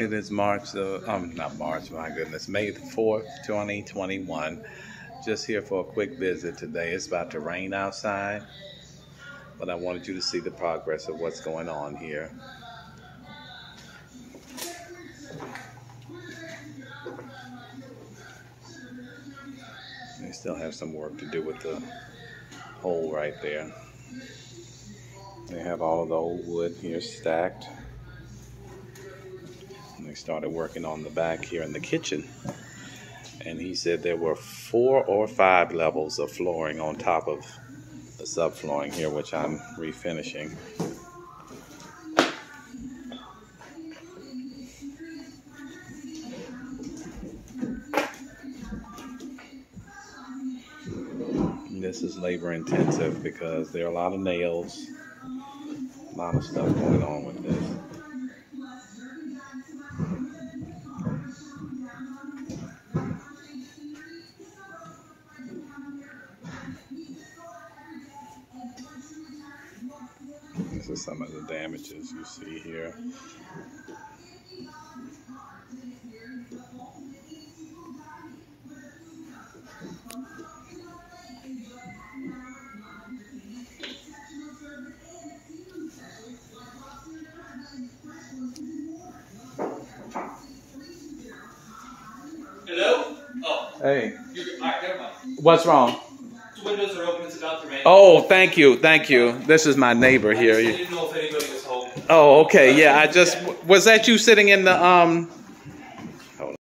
It is March, the, um, not March, my goodness, May the 4th, 2021. Just here for a quick visit today. It's about to rain outside, but I wanted you to see the progress of what's going on here. They still have some work to do with the hole right there. They have all of the old wood here stacked. And they started working on the back here in the kitchen. And he said there were four or five levels of flooring on top of the subflooring here, which I'm refinishing. This is labor intensive because there are a lot of nails, a lot of stuff going on with this. This is some of the damages you see here. Hey, you're, all right, never mind. what's wrong? Windows are open. It's about to rain. Oh, thank you, thank you. This is my neighbor I here. didn't know if anybody was home. Oh, okay, yeah. I just was that you sitting in the um